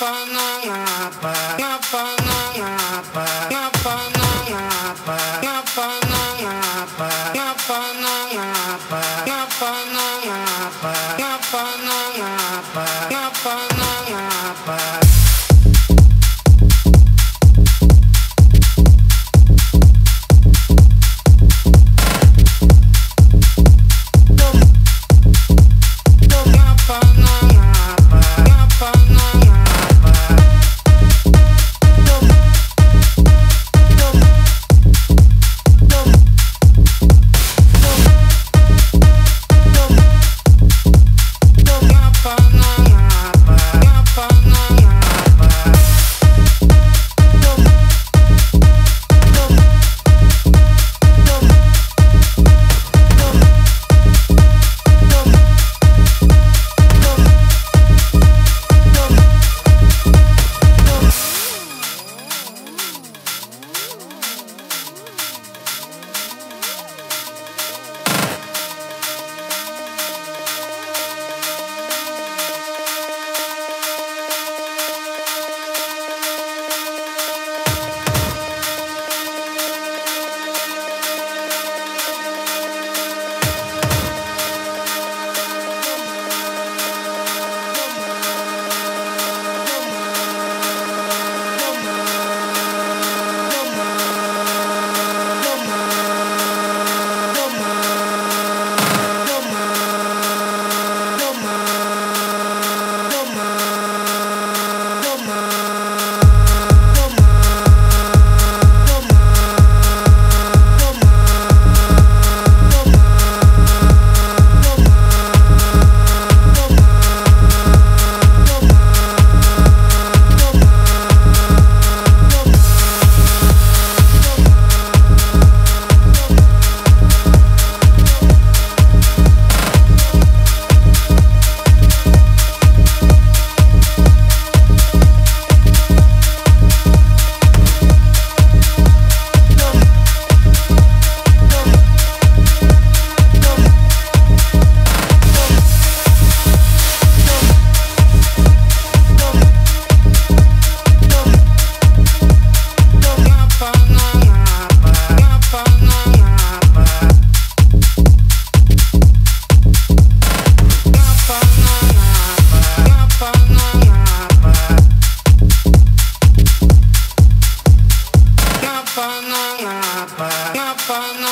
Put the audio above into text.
Fun.